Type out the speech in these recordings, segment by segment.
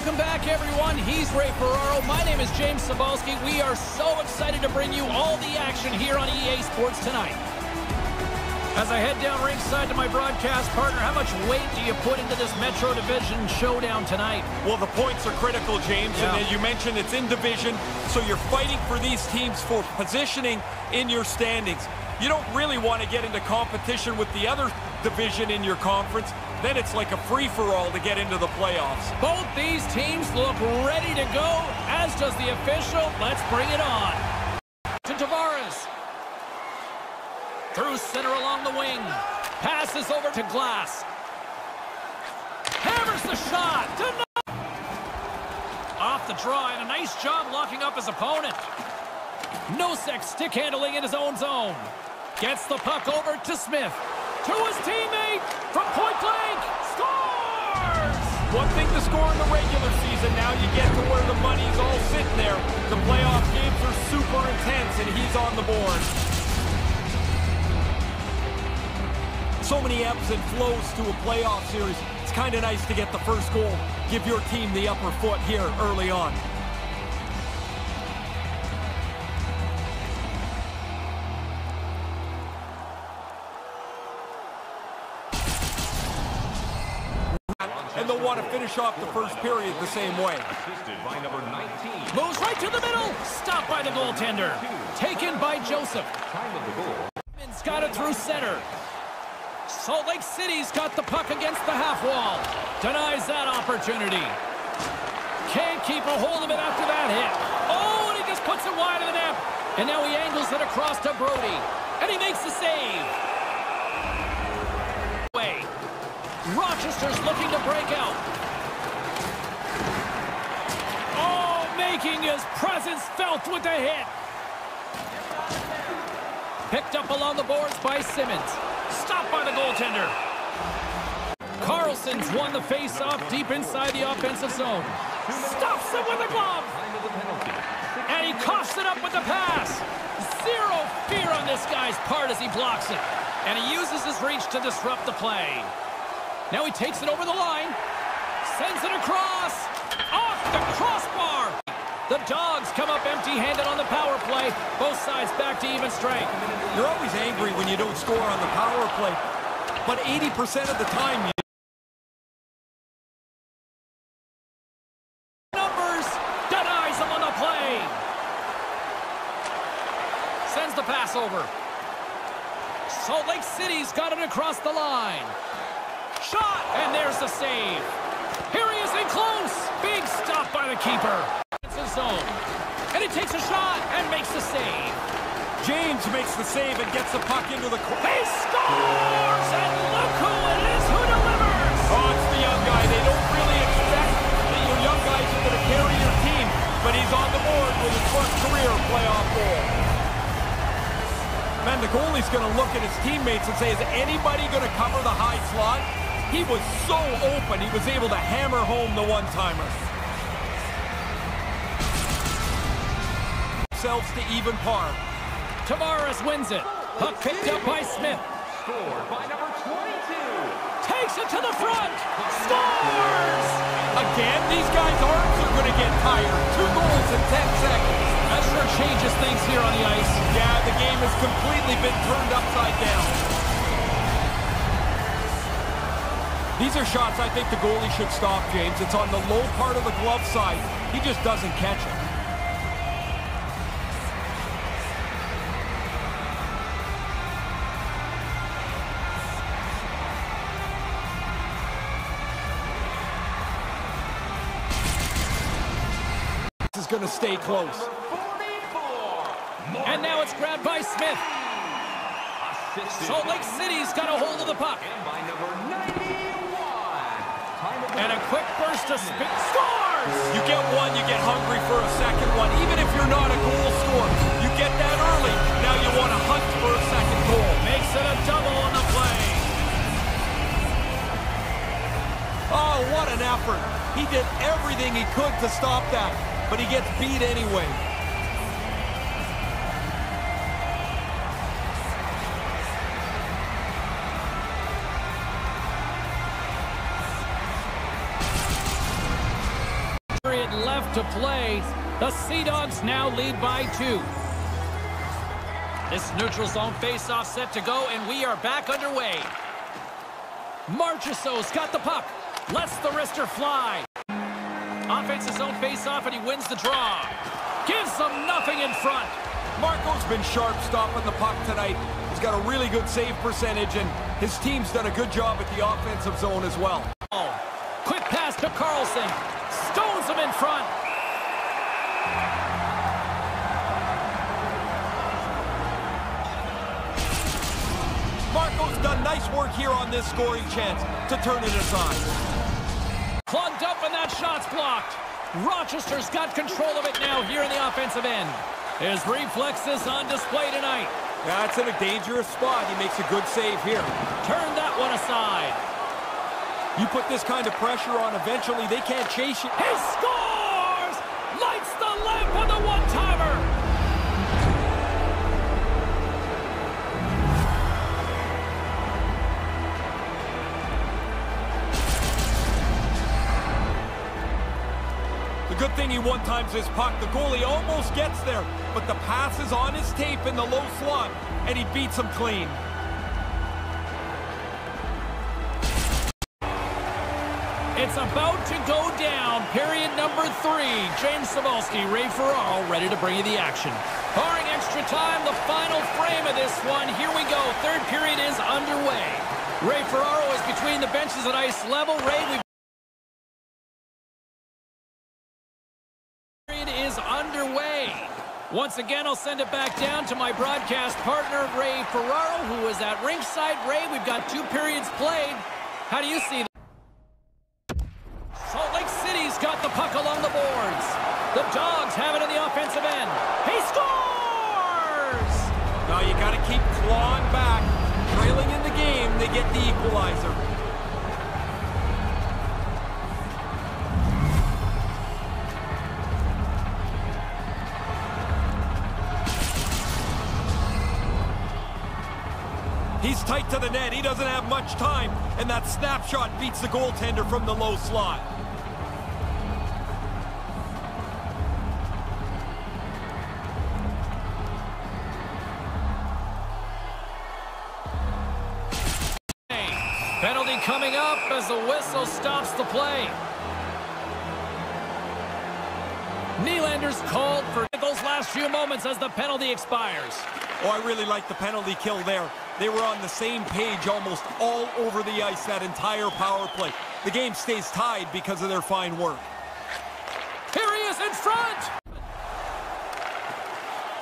Welcome back, everyone. He's Ray Ferraro. My name is James Cybulski. We are so excited to bring you all the action here on EA Sports tonight. As I head down ringside to my broadcast partner, how much weight do you put into this Metro Division showdown tonight? Well, the points are critical, James, Yeah. and as you mentioned, it's in division, so you're fighting for these teams for positioning in your standings. You don't really want to get into competition with the other division in your conference. Then it's like a free-for-all to get into the playoffs. Both these teams look ready to go, as does the official. Let's bring it on. To Tavares. Through center along the wing. Passes over to Glass. Hammers the shot. Denied. Off the draw, and a nice job locking up his opponent. Nosek stick handling in his own zone. Gets the puck over to Smith. To his teammate from point blank. Scores! One thing to score in the regular season, now you get to where the money's all sitting there. The playoff games are super intense, and he's on the board. So many ebbs and flows to a playoff series. It's kind of nice to get the first goal. Give your team the upper foot here early on. Want to finish off the first period the same way. By number 19. Moves right to the middle. Stopped by the goaltender. Taken by Joseph. Time of the goal. It's got it through center. Salt Lake City's got the puck against the half wall. Denies that opportunity. Can't keep a hold of it after that hit. Oh, and he just puts it wide of the net. And now he angles it across to Brody. And he makes the save. Rochester's looking to break out. Oh, making his presence felt with the hit. Picked up along the boards by Simmons. Stopped by the goaltender. Carlson's won the face-off deep inside the offensive zone. Stops it with a glove. And he coughs it up with the pass. Zero fear on this guy's part as he blocks it. And he uses his reach to disrupt the play. Now he takes it over the line. Sends it across. Off the crossbar. The Dogs come up empty-handed on the power play. Both sides back to even strength. You're always angry when you don't score on the power play, but 80% of the time you Numbers denies him on the play. Sends the pass over. Salt Lake City's got it across the line. Shot, and there's the save. Here he is in close. Big stop by the keeper. It's his zone. And he takes a shot and makes the save. James makes the save and gets the puck into the corner. He scores! And look who it is who delivers! Oh, it's the young guy. They don't really expect that your young guys are going to carry your team, but he's on the board with his first career playoff goal. Man, the goalie's going to look at his teammates and say, is anybody going to cover the high slot? He was so open, he was able to hammer home the one-timer. Themselves to even par. Tavares wins it. Puck picked up by Smith. Scored by number 22. Takes it to the front. Scores! Again, these guys' arms are going to get tired. Two goals in 10 seconds. That sure changes things here on the ice. Yeah, the game has completely been turned upside down. These are shots I think the goalie should stop, James. It's on the low part of the glove side. He just doesn't catch it. This is going to stay close. And now it's grabbed by Smith. Salt Lake City's got a hold of the puck. by number 91. Time of the And a quick burst of speed. Scores! You get one, you get hungry for a second one. Even if you're not a goal scorer, you get that early. Now you want to hunt for a second goal. Makes it a double on the play. Oh, what an effort. He did everything he could to stop that, but he gets beat anyway. Left to play. The Sea Dogs now lead by two. This neutral zone face-off set to go, and we are back underway. Marchessault's got the puck. Lets the wrister fly. Offensive zone face-off, and he wins the draw. Gives them nothing in front. Marco's been sharp stopping the puck tonight. He's got a really good save percentage, and his team's done a good job at the offensive zone as well. Quick pass to Carlson. Stones him in front. Marco's done nice work here on this scoring chance to turn it aside. Plugged up and that shot's blocked. Rochester's got control of it now here in the offensive end. His reflexes on display tonight. That's in a dangerous spot. He makes a good save here. Turn that one aside. You put this kind of pressure on, eventually they can't chase you. He scores! Lights the lamp on the one-timer! The good thing he one-times his puck. The goalie almost gets there, but the pass is on his tape in the low slot, and he beats him clean. It's about to go down. Period number three. James Cybulski, Ray Ferraro ready to bring you the action. Barring extra time, the final frame of this one. Here we go. Third period is underway. Ray Ferraro is between the benches at ice level. Ray, we period is underway. Once again, I'll send it back down to my broadcast partner, Ray Ferraro, who is at ringside. Ray, we've got two periods played. How do you see that? Salt Lake City's got the puck along the boards. The Dogs have it in the offensive end. He scores! Now you got to keep clawing back. Trailing in the game, they get the equalizer. He's tight to the net. He doesn't have much time. And that snapshot beats the goaltender from the low slot. Whistle stops the play. Nylander's called for those last few moments as the penalty expires. Oh, I really like the penalty kill there. They were on the same page almost all over the ice that entire power play. The game stays tied because of their fine work. Here he is in front!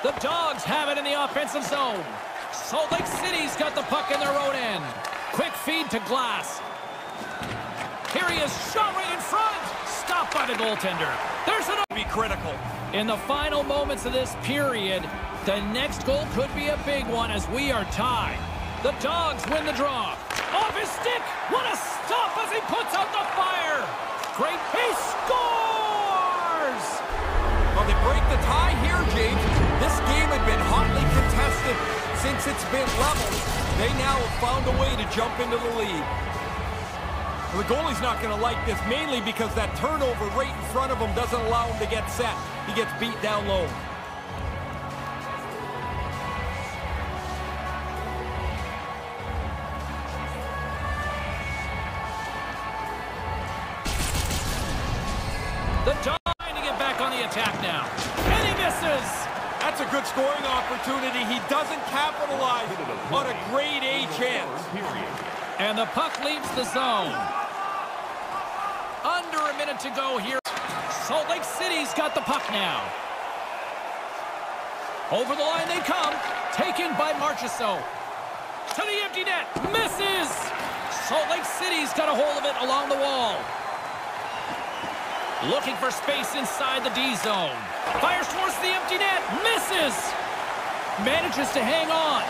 The Dogs have it in the offensive zone. Salt Lake City's got the puck in their own end. Quick feed to Glass. Here he is, shot right in front. Stopped by the goaltender. There's an... Be critical. In the final moments of this period, the next goal could be a big one as we are tied. The Dogs win the draw. Off his stick! What a stop as he puts out the fire! Great, he scores! Well, they break the tie here, Jake. This game had been hotly contested since it's been level. They now have found a way to jump into the lead. Well, the goalie's not going to like this, mainly because that turnover right in front of him doesn't allow him to get set. He gets beat down low. The trying to get back on the attack now. And he misses! That's a good scoring opportunity. He doesn't capitalize on a grade A chance. And the puck leaves the zone. Under a minute to go here. Salt Lake City's got the puck now. Over the line they come. Taken by Marchessault. To the empty net. Misses! Salt Lake City's got a hold of it along the wall. Looking for space inside the D zone. Fires towards the empty net. Misses! Manages to hang on.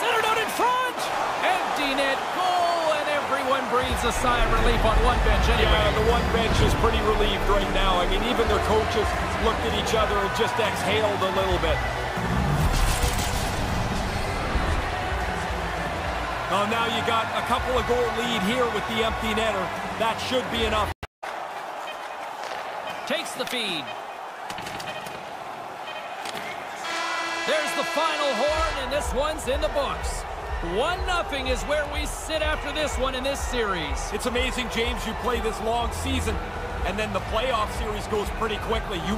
Centered out in front. Empty net goal, and everyone breathes a sigh of relief on one bench anyway. Yeah, the one bench is pretty relieved right now. I mean, even their coaches looked at each other and just exhaled a little bit. Oh, now you got a couple of goal lead here with the empty netter. That should be enough. Takes the feed. There's the final horn, and this one's in the books. 1-0 is where we sit after this one in this series. It's amazing, James, you play this long season, and then the playoff series goes pretty quickly. You